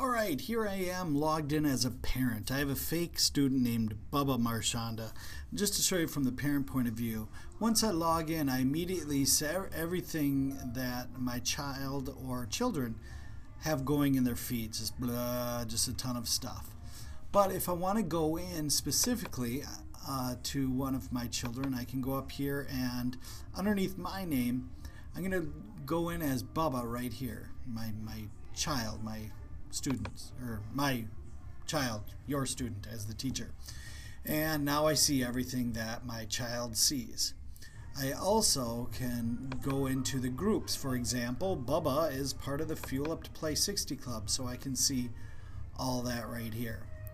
Alright, here I am logged in as a parent. I have a fake student named Bubba Marchionda. Just to show you from the parent point of view, once I log in, I immediately see everything that my child or children have going in their feeds. Just blah, just a ton of stuff. But if I want to go in specifically uh, to one of my children, I can go up here and underneath my name, I'm going to go in as Bubba right here, my, my child, my students, or my child, your student, as the teacher. And now I see everything that my child sees. I also can go into the groups. For example, Bubba is part of the Fuel Up to Play 60 Club, so I can see all that right here.